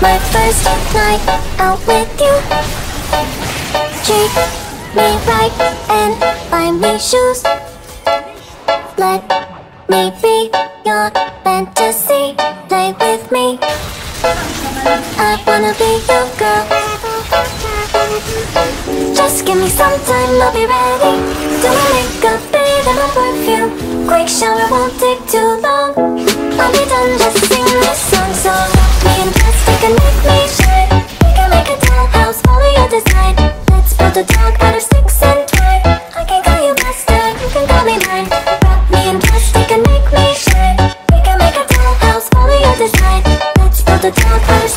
my first night out with you. Treat me right and buy me shoes. Let me be your fantasy. Play with me. I wanna be your girl. Just give me some time, I'll be ready. Do my makeup, bathe in my perfume. Quick shower won't take too long. I'll be done, just sing this song So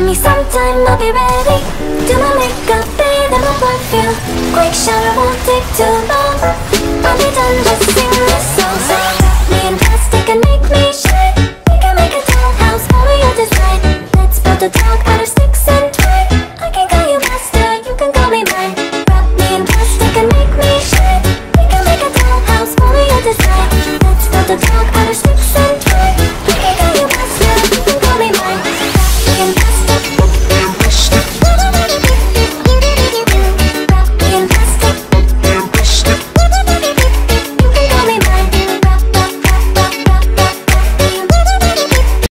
Give me some time, I'll be ready. Do my makeup, bathe in my perfume Quick shower won't take too long. I'll be done dressing